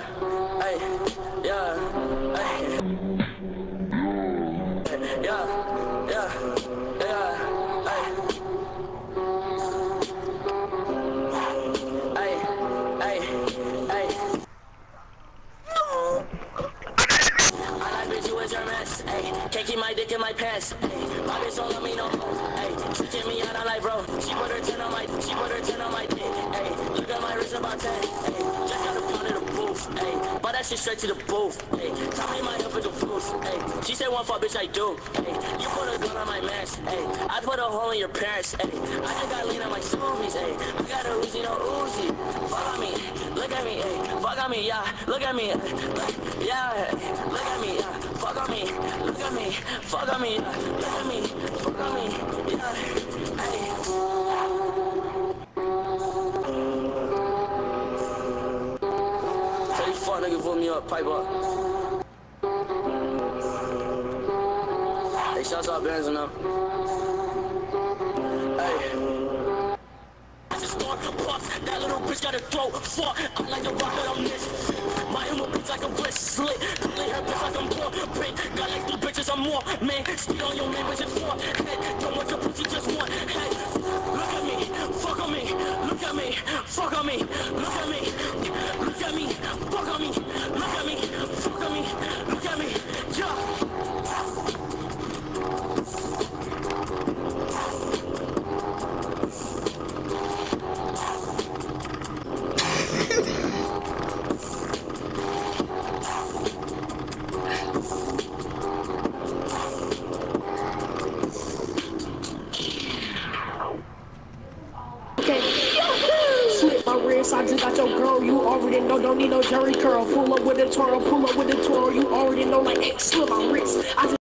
hey, yeah, hey. Yeah, yeah, yeah, hey. Hey, hey, hey. I like bitch, you was your mess. Ayy, can't keep my dick in my pants. Ayy, my bitch don't love me no more. Ayy, she kick me out, I'm like, bro. She put her 10 on my, she put her 10 on my dick. Ayy, look at my wrist about 10. Ayy, just got a pound the booth. Ayy, but that shit straight to the booth. Ayy, tell me my help is the booth. Ayy, she said one for a bitch, I do. Ayy, you put a gun on my mask. Ayy, I put a hole in your parents. Ayy, I just got lean on my smoothies. Ayy, I got a Uzi, no Uzi. Fuck on me, look at me. Ayy, fuck on me, yeah. Look at me, yeah. Look at me, yeah. Fuck on me, look at me. Fuck on me. Look at me, you fuck nigga put me up, pipe up. Hey, shouts out Benz and them. Hey. That little bitch got a throat. Fuck, I'm like a rocket, I'm this. My humor bitch like a wrist slit. Play her bitch like I'm poor. Bitch, got like two bitches, I'm more. Man, steal on your man, bitch, it's four. Hey, don't want your pussy, just one. Hey, look at me, fuck on me. Look at me, fuck on me. Look at me, I just got your girl. You already know, don't need no Jerry curl. Pull up with a twirl, pull up with a twirl. You already know, like, hey, slip my wrist. I just